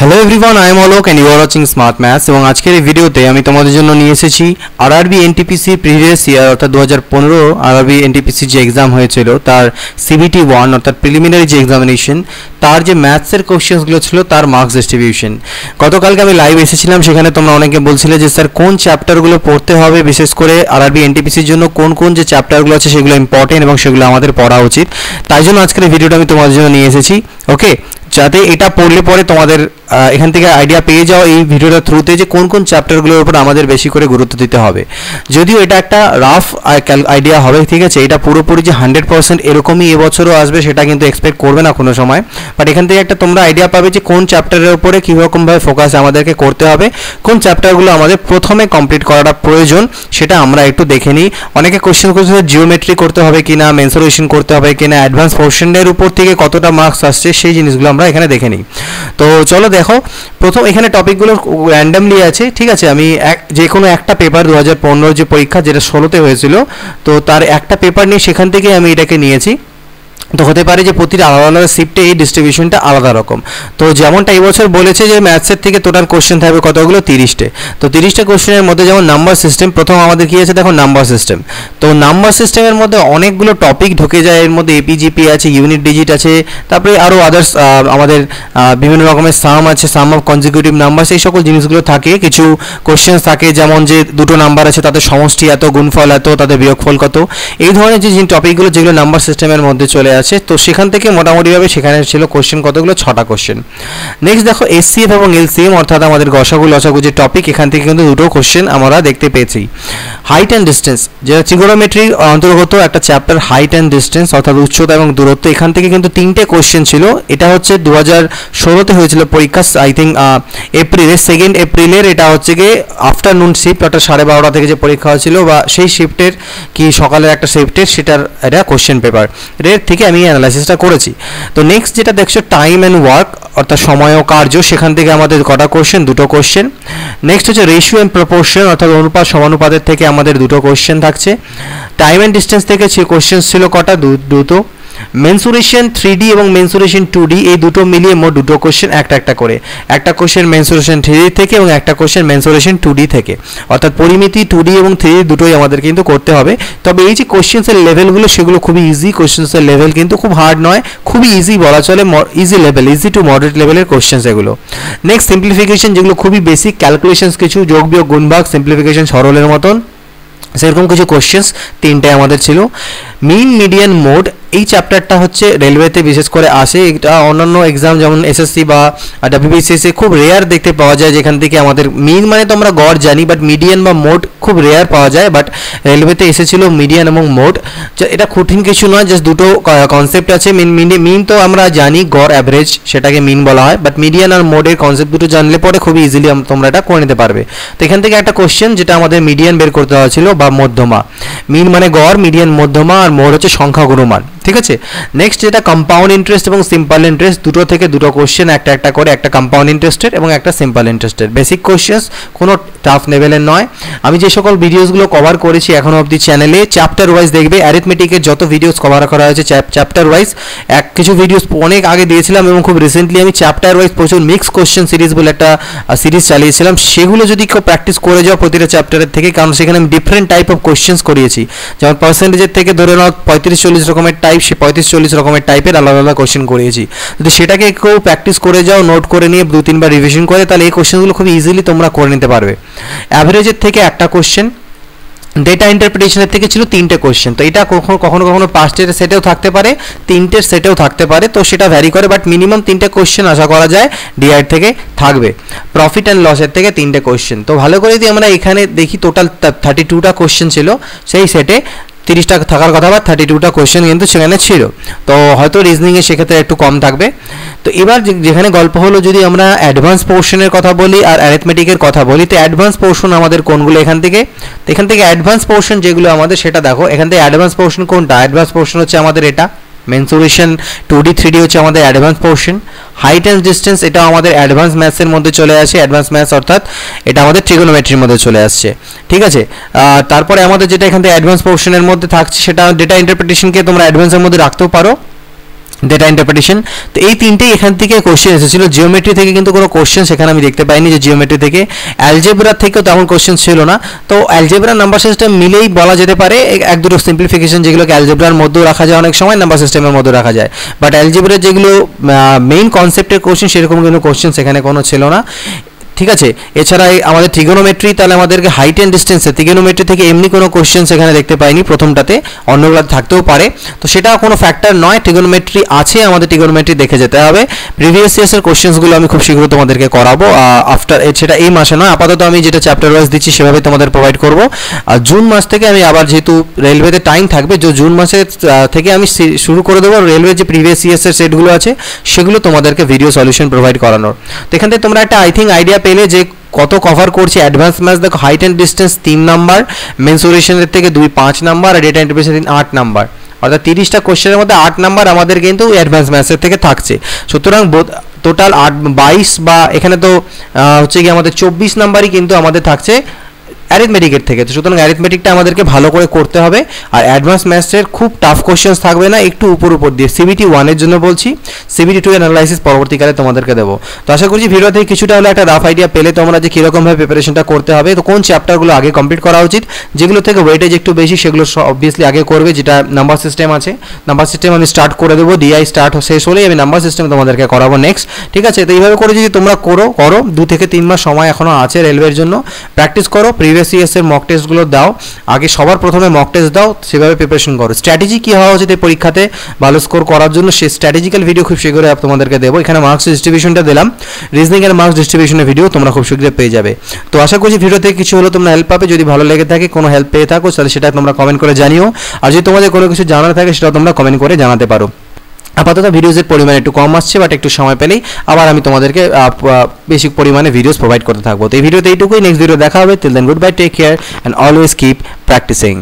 Hello everyone I am Alok and you are watching smart maths এবং আজকের এই ভিডিওতে আমি তোমাদের জন্য নিয়ে এসেছি আরআরবি এনটিপিসি প্রিভিয়াস ইয়ার অর্থাৎ দু হাজার পনেরো আরআরবি এনটিপিসি যে এক্সাম হয়েছিল, তার সিবিটি ওয়ান অর্থাৎ প্রিলিমিনারি যে এক্সামিনেশন তার যে ম্যাথসের কোশ্চেন্সগুলো ছিল, তার মার্কস ডিস্ট্রিবিউশন গতকালকে আমি লাইভ এসেছিলাম, সেখানে তোমরা অনেকে বলছিলে যে, স্যার, কোন চ্যাপ্টারগুলো পড়তে হবে? বিশেষ করে আরআরবি এনটিপিসির জন্য কোন কোন যে চ্যাপ্টারগুলো আছে, সেগুলো ইম্পর্টেন্ট এবং সেগুলো আমাদের পড়া উচিত। তাই জন্য আজকের ভিডিওটা আমি তোমাদের জন্য নিয়ে এসেছি। ওকে যাতে এটা পড়লে পরে তোমাদের এখান থেকে আইডিয়া পেয়ে যাও এই ভিডিওটার থ্রুতে যে কোন কোন চ্যাপ্টারগুলোর উপর আমাদের বেশি করে গুরুত্ব দিতে হবে। যদিও এটা একটা রাফ আইডিয়া হবে, ঠিক আছে? এটা পুরোপুরি যে হান্ড্রেড পার্সেন্ট এরকমই এবছরও আসবে, সেটা কিন্তু এক্সপেক্ট করবে না কোনো সময়। বাট এখান থেকে একটা তোমরা আইডিয়া পাবে যে কোন চ্যাপ্টারের উপরে কীরকমভাবে ফোকাস আমাদেরকে করতে হবে, কোন চ্যাপ্টারগুলো আমাদের প্রথমে কমপ্লিট করাটা প্রয়োজন, সেটা আমরা একটু দেখে নিই। অনেকে কোশ্চেন করছে জিওমেট্রি করতে হবে কি না মেন্সুরেশন করতে হবে কি না অ্যাডভান্স পোর্শনের উপর থেকে কতটা মার্কস আসছে, সেই জিনিসগুলো আমরা এখানে দেখে নিই। তো চলো দেখো, প্রথম এখানে টপিকগুলো র্যান্ডামলি আছে, ঠিক আছে? আমি এক যে কোনো একটা পেপার দু হাজার পনেরো যে পরীক্ষা, যেটা ষোলোতে হয়েছিল, তো তার একটা পেপার নিয়ে সেখান থেকে আমি এটাকে নিয়েছি। তো হতে পারে যে প্রতিটা আলাদা আলাদা শিফটে এই ডিস্ট্রিবিউশনটা আলাদা রকম। তো যেমনটা এই বছর বলেছে যে ম্যাথসের থেকে টোটাল কোশ্চেন থাকবে কতগুলো? তিরিশটে। তো তিরিশটা কোশ্চেনের মধ্যে যেমন নাম্বার সিস্টেম প্রথম আমাদের কী আছে? দেখো নাম্বার সিস্টেম তো নাম্বার সিস্টেমের মধ্যে অনেকগুলো টপিক ঢুকে যায়। এর মধ্যে এপিজিপি আছে ইউনিট ডিজিট আছে, তারপরে আরও আদার্স আমাদের বিভিন্ন রকমের সাম আছে সাম অফ কনজিকিউটিভ নাম্বার সেই সকল জিনিসগুলো থাকে। কিছু কোশ্চেন থাকে, যেমন যে দুটো নাম্বার আছে তাদের সমষ্টি এত, গুণফল এত তাদের বিয়োগফল কত। এই ধরনের যে টপিকগুলো যেগুলো নাম্বার সিস্টেমের মধ্যে চলে আছে। তো সেখান থেকে মোটামুটিভাবে সেখানে ছিল কোশ্চেন কতগুলো? ছটা কোশ্চেন নেক্সট দেখো এসসিএফ এবং এলসিএম অর্থাৎ আমাদের গসাগু, লসাগু যে টপিক এখান থেকে কিন্তু দুটো কোশ্চেন আমরা দেখতে পেয়েছি। হাইট অ্যান্ড ডিস্টেন্স যেটা ট্রিগোনোমেট্রির অন্তর্গত একটা চ্যাপ্টার হাইট অ্যান্ড ডিস্টেন্স অর্থাৎ উচ্চতা এবং দূরত্ব, এখান থেকে কিন্তু তিনটে কোশ্চেন ছিল। এটা হচ্ছে দু হাজার ষোলোতে হয়েছিল পরীক্ষা আই থিঙ্ক এপ্রিলে সেকেন্ড এপ্রিলের এটা হচ্ছে গিয়ে আফটারনুন শিফট অর্থাৎ সাড়ে বারোটা থেকে যে পরীক্ষা হয়েছিল বা সেই শিফটের কি সকালের একটা শিফটের সেটার এটা কোশ্চেন পেপার এর থেকে আমি অ্যানালাইসিসটা করেছি। তো নেক্সট যেটা দেখছ টাইম অ্যান্ড ওয়ার্ক অর্থাৎ সময় ও কার্য, সেখান থেকে আমাদের কটা কোশ্চেন দুটো কোশ্চেন নেক্সট হচ্ছে রেশিও অ্যান্ড প্রপোর্শন অর্থাৎ অনুপাত, সমানুপাতের থেকে আমাদের দুটো কোশ্চেন থাকছে। টাইম অ্যান্ড ডিস্টেন্স থেকে কোশ্চেন ছিল কটা? দুটো। মেন্সুরেশন থ্রি এবং মেন্সুরেশন টু ডি এই দুটো মিলিয়ে মোট দুটো কোশ্চেন একটা একটা করে। একটা কোশ্চেন মেন্সুরেশন থ্রি থেকে এবং একটা কোশ্চেন মেন্সুরেশন টু ডি থেকে। অর্থাৎ পরিমিতি টু এবং থ্রি ডি দুটোই আমাদের কিন্তু করতে হবে। তবে এই যে কোশ্চেন্সের লেভেলগুলো সেগুলো খুবই ইজি কোশ্চেন্সের লেভেল কিন্তু খুব হার্ড নয়, খুবই ইজি বলা চলে easy level easy to moderate লেভেলের কোশ্চেন্স এগুলো। নেক্সট সিম্পলিফিকেশন যেগুলো খুবই বেসিক ক্যালকুলেশনস কিছু, যোগ বিয়োগ গুণভাগ সিম্পলিফিকেশন সরলের মতন, সেরকম কিছু কোশ্চেন্স তিনটে আমাদের ছিল। মিন মিডিয়ান মোড এই চ্যাপ্টারটা হচ্ছে রেলওয়েতে বিশেষ করে আসে। এটা অন্যান্য এক্সাম যেমন এসএসসি বা ডাব্লিউবিসিএসে খুব রেয়ার দেখতে পাওয়া যায়, যেখান থেকে আমাদের মিন মানে তো আমরা গড় জানি বাট মিডিয়ান বা মোড খুব রেয়ার পাওয়া যায়। বাট রেলওয়েতে এসেছিল মিডিয়ান এবং মোড এটা কঠিন কিছু নয় জাস্ট দুটো কনসেপ্ট আছে। মিন মিন তো আমরা জানি, গড় অ্যাভারেজ সেটাকে মিন বলা হয়। বাট মিডিয়ান আর মোডের কনসেপ্ট দুটো জানলে পরে খুবই ইজিলি তোমরা এটা করে নিতে পারবে। তো এখান থেকে একটা কোশ্চেন যেটা আমাদের মিডিয়ান বের করতে হয়েছিল, বা মধ্যমা। মিন মানে গড় মিডিয়ান মধ্যমা, আর মোড হচ্ছে সংখ্যা গুণমান ঠিক আছে? নেক্সট যেটা কম্পাউন্ড ইন্টারেস্ট এবং সিম্পল ইন্টারেস্ট দুটো থেকে দুটো কোশ্চেন একটা একটা করে, একটা কম্পাউন্ড ইন্টারেস্টের এবং একটা সিম্পল ইন্টারেস্টের বেসিক কোশ্চেন্স কোনো টাফ লেভেলের নয়। আমি যে সকল ভিডিওসগুলো কভার করেছি এখনও অবধি চ্যানেলে চ্যাপ্টার ওয়াইজ দেখবে অ্যারিথমেটিকের যত ভিডিওস কভার করা হয়েছে চ্যাপ্টার ওয়াইজ এক কিছু ভিডিওস অনেক আগে দিয়েছিলাম এবং খুব রিসেন্টলি আমি চ্যাপ্টার ওয়াইজ প্রচুর মিক্স কোশ্চেন সিরিজ বলে একটা সিরিজ চালিয়েছিলাম। সেগুলো যদি কেউ প্র্যাকটিস করে যাও প্রতিটা চ্যাপ্টারের থেকে, কারণ সেখানে আমি ডিফারেন্ট টাইপ অফ কোশ্চেন্স করিয়েছি। যেমন পার্সেন্টেজের থেকে ধরে নাও পঁয়ত্রিশ, চল্লিশ রকমের টাইপ সে পঁয়ত্রিশ, চল্লিশ রকমের টাইপের আলাদা আলাদা কোশ্চেন করিয়েছি। যদি সেটাকে কেউ প্র্যাকটিস করে যাও নোট করে নিয়ে দু, তিনবার রিভিশন করে, তাহলে এই কোশ্চেনগুলো খুব ইজিলি তোমরা করে নিতে পারবে। অ্যাভারেজের থেকে একটা কোশ্চেন ডেটা ইন্টারপ্রিটেশনের থেকে ছিল তিনটে কোশ্চেন তো এটা কখনো কখনো কখনো পাঁচটের সেটেও থাকতে পারে, তিনটের সেটেও থাকতে পারে, তো সেটা ভ্যারি করে বাট মিনিমাম তিনটে কোশ্চেন আশা করা যায় ডিআই থেকে থাকবে। প্রফিট অ্যান্ড লসের থেকে তিনটে কোশ্চেন তো ভালো করে যদি আমরা এখানে দেখি টোটাল থার্টি টুটা কোশ্চেন ছিল, সেই সেটে তিরিশটা থাকার কথা বা থার্টি টুটা কোয়েশ্চেন কিন্তু সেখানে ছিল। তো হয়তো রিজনিংয়ে সেক্ষেত্রে একটু কম থাকবে। তো এবার যেখানে গল্প হলো, যদি আমরা অ্যাডভান্স পোর্শনের কথা বলি আর অ্যারেথমেটিকের কথা বলি, তো অ্যাডভান্স পোর্শন আমাদের কোনগুলো এখান থেকে? এখান থেকে অ্যাডভান্স পোর্শন যেগুলো আমাদের, সেটা দেখো। এখান থেকে অ্যাডভান্স পোর্শন কোনটা? অ্যাডভান্স পোর্শন হচ্ছে আমাদের এটা। Mensuration two D three D হচ্ছে আমাদের advance portion height and distance এটা আমাদের অ্যাডভান্স ম্যাথসের মধ্যে চলে আসে। অ্যাডভান্স ম্যাথস অর্থাৎ এটা আমাদের ট্রিগোনোমেট্রির মধ্যে চলে আসছে। ঠিক আছে? তারপরে আমাদের যেটা এখান থেকে অ্যাডভান্স পোর্শনের মধ্যে থাকছে, সেটা ডেটা ইন্টারপ্রিটেশনকে তোমরা অ্যাডভান্সের মধ্যে রাখতেও পারো। ডেটা ইন্টারপ্রিটেশন তো এই তিনটেই এখান থেকে কোশ্চেন এসেছিল। জিওমেট্রি থেকে কিন্তু কোনো কোশ্চেন সেখানে আমি দেখতে পাইনি যে জিওমেট্রি থেকে। অ্যালজেব্রা থেকেও তেমন কোশ্চেন ছিল না। তো অ্যালজেব্রা নাম্বার সিস্টেম মিলেই বলা যেতে পারে। এক দুটো সিম্পলিফিকেশন যেগুলোকে অ্যালজেব্রার মধ্যেও রাখা যায় অনেক সময় নাম্বার সিস্টেমের মধ্যে রাখা যায়। বাট অ্যালজেব্রার যেগুলো মেইন কনসেপ্টের কোশ্চেন সেরকম কোনো কোশ্চেন সেখানে কোনো ছিল না। ঠিক আছে? এছাড়া আমাদের ট্রিগোনোমেট্রি তাহলে আমাদেরকে হাইট অ্যান্ড ডিস্টেন্সে ট্রিগোনোমেট্রি থেকে এমনি কোনো কোশ্চেন সেখানে দেখতে পাইনি প্রথমটাতে অন্যগুলো থাকতেও পারে। তো সেটা কোনো ফ্যাক্টর নয় ট্রিগোনোমেট্রি আছে, আমাদের ট্রিগোনোমেট্রি দেখে যেতে হবে। প্রিভিয়াস ইয়ার্সের কোশ্চেন্সগুলো আমি খুব শীঘ্র তোমাদেরকে করাবো আফটার সেটা এই মাসে নয়, আপাতত আমি যেটা চ্যাপ্টার ওয়াইজ দিচ্ছি সেভাবে তোমাদের প্রোভাইড করব। আর জুন মাস থেকে আমি আবার যেহেতু রেলওয়েতে টাইম থাকবে যে জুন মাসে থেকে আমি শুরু করে দেবো রেলওয়ে যে প্রিভিয়াস ইয়ার্সের সেটগুলো আছে, সেগুলো তোমাদেরকে ভিডিও সলিউশন প্রোভাইড করানোর। তো এখান থেকে তোমরা একটা আই থিঙ্ক আইডিয়া পেলে যে কত কভার করছে অ্যাডভান্স ম্যাচ দেখো হাইট অ্যান্ড ডিস্টেন্স তিন নাম্বার মেন্সুরেশনের থেকে দুই পাঁচ নাম্বার আর ডেটা ইন্টারপ্রিটেশন তিন আট নাম্বার অর্থাৎ তিরিশটা কোশ্চেনের মধ্যে আট নাম্বার আমাদের কিন্তু অ্যাডভান্স ম্যাচের থেকে থাকছে। সুতরাং টোটাল আট, বাইশ বা এখানে তো হচ্ছে কি আমাদের চব্বিশ নাম্বারই কিন্তু আমাদের থাকছে অ্যারিথমেটিকের থেকে। তো সুতরাং অ্যারিথমেটিকটা আমাদেরকে ভালো করে করতে হবে। আর অ্যাডভান্স ম্যাথসের খুব টাফ কোশ্চেন্স থাকবে না, একটু উপর উপর দিয়ে। সিবিটি ওয়ানের জন্য বলছি সিবিটি টু অ্যানালাইসিস পরবর্তীকালে তোমাদেরকে দেবো। তো আশা করছি ভিডিও থেকে কিছুটা হলে একটা রাফ আইডিয়া পেলে তোমরা যে কীরকমভাবে প্রিপারেশনটা করতে হবে। তো কোন চ্যাপ্টারগুলো আগে কমপ্লিট করা উচিত? যেগুলো থেকে ওয়েটেজ একটু বেশি, সেগুলো অবভিয়াসলি আগে করবে, যেটা নাম্বার সিস্টেম আছে। নাম্বার সিস্টেম আমি স্টার্ট করে দেবো ডিআই স্টার্ট শেষ হলেই আমি নাম্বার সিস্টেম তোমাদেরকে করাবো নেক্সট ঠিক আছে? তো এইভাবে করে যদি তোমরা করো করো। দু থেকে তিন মাস সময় এখনও আছে রেলওয়ের জন্য। প্র্যাকটিস করো প্রিভিয়াস ইয়ার্সের মক টেস্টগুলো দাও। আগে সবার প্রথমে মক টেস্ট দাও, সেভাবে প্রিপারেশন করো। স্ট্র্যাটেজি কী হওয়া উচিত এই পরীক্ষাতে? ভালো স্কোর করার জন্য সে স্ট্র্যাটেজিক্যাল ভিডিও খুব শীঘ্রই তোমাদেরকে দেবো। এখানে মার্কস ডিস্ট্রিবিউশনটা দিলাম। রিজনিং এর মার্কস ডিস্ট্রিবিউশনের ভিডিও তোমরা খুব শীঘ্রই পেয়ে যাবে। তো আশা করছি ভিডিও থেকে কিছু হলো তোমরা হেল্প পাবে। যদি ভালো লেগে থাকে, কোনো হেল্প পেয়ে থাকো, তাহলে সেটা তোমরা কমেন্ট করে জানিও। আর যদি তোমাদের কোনো কিছু জানার থাকে সেটা তোমরা কমেন্ট করে জানাতে পারো। আপাতত ভিডিওজের পরিমাণ একটু কম আসছে বাট একটু সময় পেলেই আবার আমি তোমাদেরকে বেশি পরিমাণে ভিডিওস প্রোভাইড করতে থাকব। তো এই ভিডিওতে এইটুকুই নেক্সট ভিডিও দেখা হবে। Till then good bye take care and always keep practicing